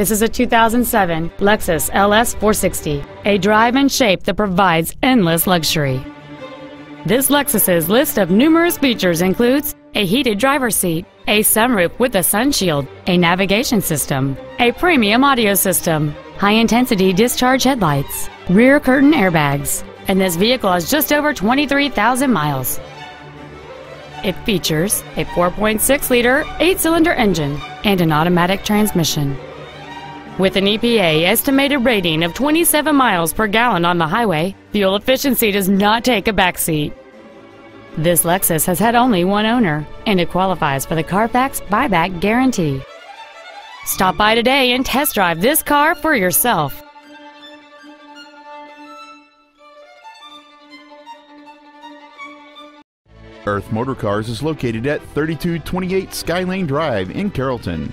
This is a 2007 Lexus LS 460, a drive and shape that provides endless luxury. This Lexus's list of numerous features includes a heated driver's seat, a sunroof with a sunshield, a navigation system, a premium audio system, high-intensity discharge headlights, rear curtain airbags, and this vehicle has just over 23,000 miles. It features a 4.6-liter eight-cylinder engine and an automatic transmission. With an EPA estimated rating of 27 miles per gallon on the highway, fuel efficiency does not take a backseat. This Lexus has had only one owner, and it qualifies for the Carfax buyback guarantee. Stop by today and test drive this car for yourself. Earth Motorcars is located at 3228 Skylane Drive in Carrollton.